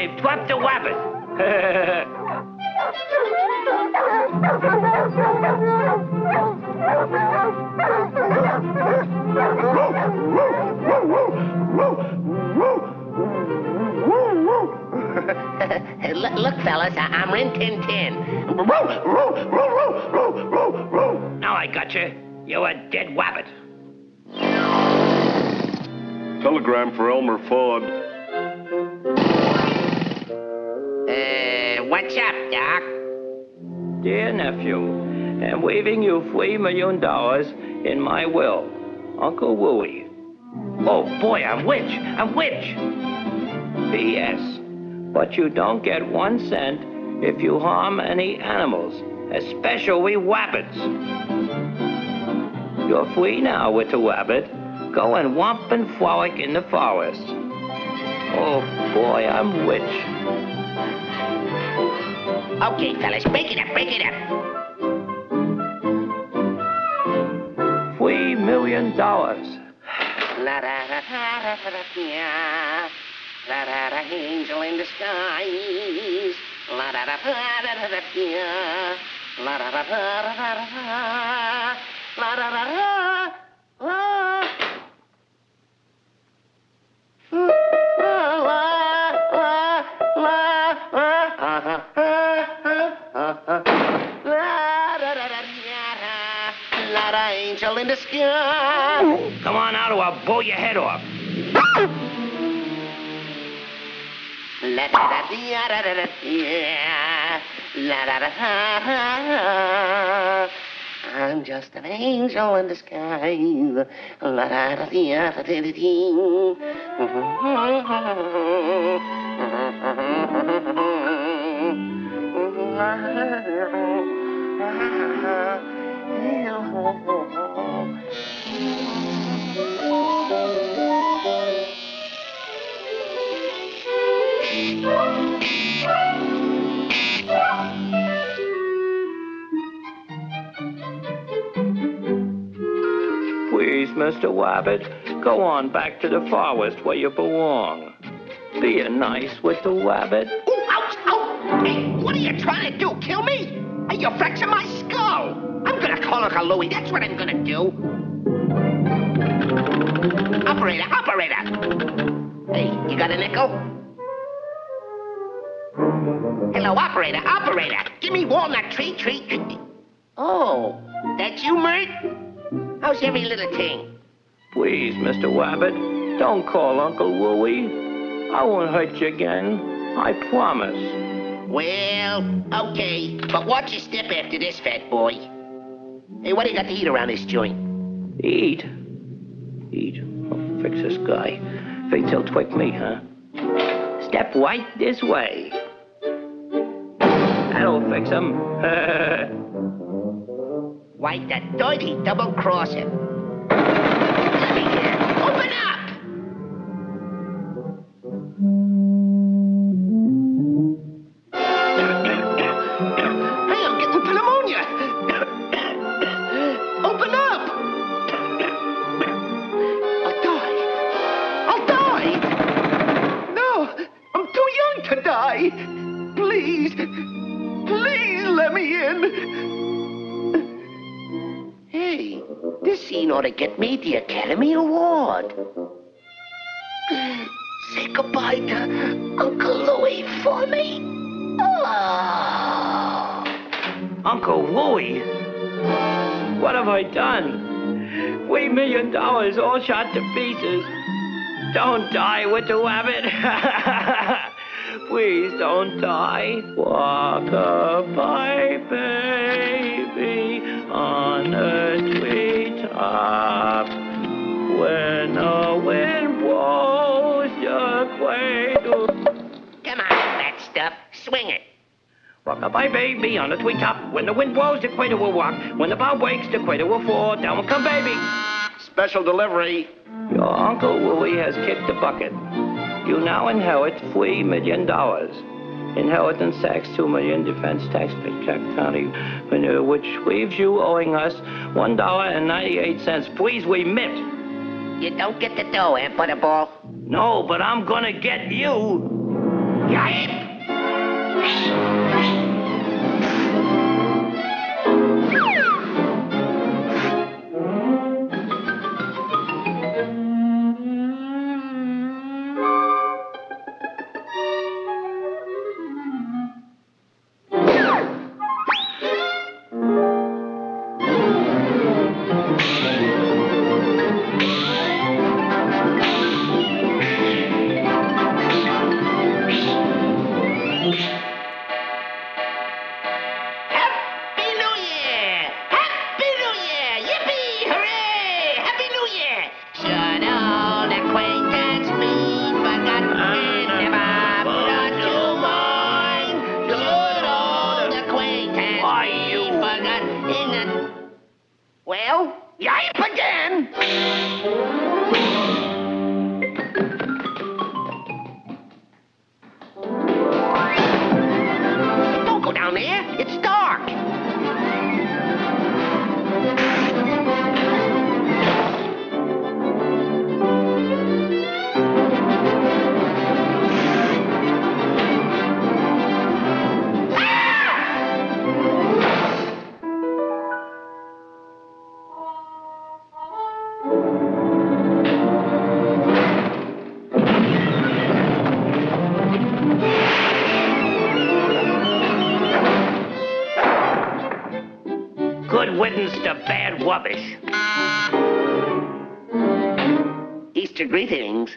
They've dropped the wabbit. look, look, fellas, I- I'm Rin Tin Tin. now I got you. You're a dead wabbit. Telegram for Elmer Fudd. Dear nephew, am waiving you three million dollars in my will. Uncle Wooey. Oh boy, I'm rich. I'm rich. P.S. But you don't get one cent if you harm any animals, especially wabbits. You're free now with the wabbit. Go and womp and frolic in the forest. Oh boy, I'm rich. Okay, fellas, break it up, break it up. Three million dollars. La da da da da da. La da da angel in the skies. La da da da da da da. La da da da da da da. La da da da. Angel in the sky. Come on out or I'll blow your head off. La da da da da da da. La da da da. I'm just an angel in the sky. La da da da da da da. Please, Mr. Wabbit, go on back to the forest where you belong. Be a nice with the wabbit. Ooh, ouch, ow! Hey, what are you trying to do? Kill me? Hey, you're fracturing my skull. Uncle Louie. That's what I'm gonna do. Operator, operator. Hey, you got a nickel? Hello, operator, operator. Give me walnut tree, tree. Oh, that's you, Mert? How's every little thing? Please, Mr. Wabbit, don't call Uncle Wooey. I won't hurt you again. I promise. Well, okay, but watch your step after this, fat boy. Hey, what do you got to eat around this joint? Eat. Eat. Oh, fix this guy. Think he'll twig me, huh? Step right this way. That'll fix him. Why, that dirty double crosser. Let to die. Please, please let me in. Hey, this scene ought to get me the Academy Award. Say goodbye to Uncle Louie for me. Oh. Uncle Louie? What have I done? Three million dollars all shot to pieces. Don't die with the wabbit. Please don't die. Walk a bye, baby, on a treetop. When the wind blows your cradle. Come on, that stuff. Swing it. Walk a bye, baby, on a the treetop. When the wind blows, the cradle will walk. When the bow breaks, the cradle will fall. Down will come baby. Special delivery. Your Uncle Wooey has kicked the bucket. You now inherit three million dollars. Inheritance tax, two million, defense tax, check county, manure, which leaves you owing us one dollar and ninety-eight cents. Please remit. You don't get the dough, eh, Butterball? No, but I'm gonna get you. Yipe! Okay. Riddance to bad rubbish. Easter greetings.